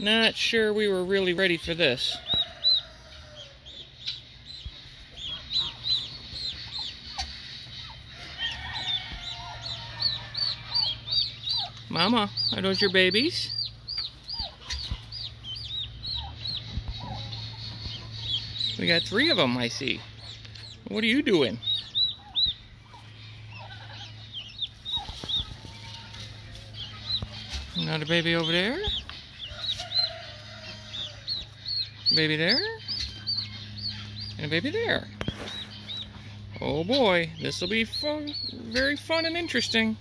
Not sure we were really ready for this. Mama, are those your babies? We got three of them, I see. What are you doing? Another baby over there. Baby there. And a baby there. Oh boy, this will be fun, very fun and interesting.